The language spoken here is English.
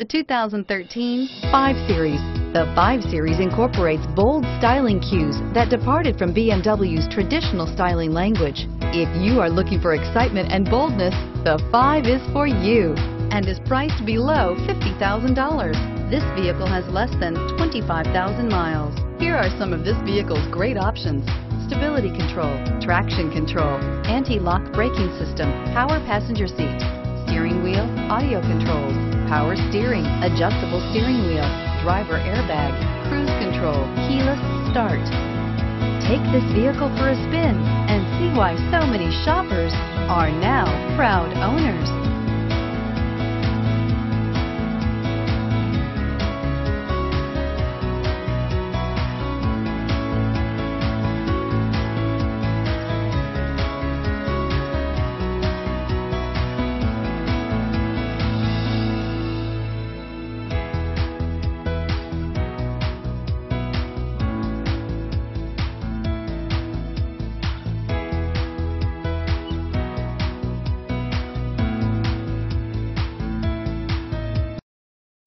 The 2013 5 Series. The 5 Series incorporates bold styling cues that departed from BMW's traditional styling language. If you are looking for excitement and boldness, the 5 is for you and is priced below $50,000. This vehicle has less than 25,000 miles. Here are some of this vehicle's great options. Stability control, traction control, anti-lock braking system, power passenger seat, steering wheel, audio controls, power steering, adjustable steering wheel, driver airbag, cruise control, keyless start. Take this vehicle for a spin and see why so many shoppers are now proud owners.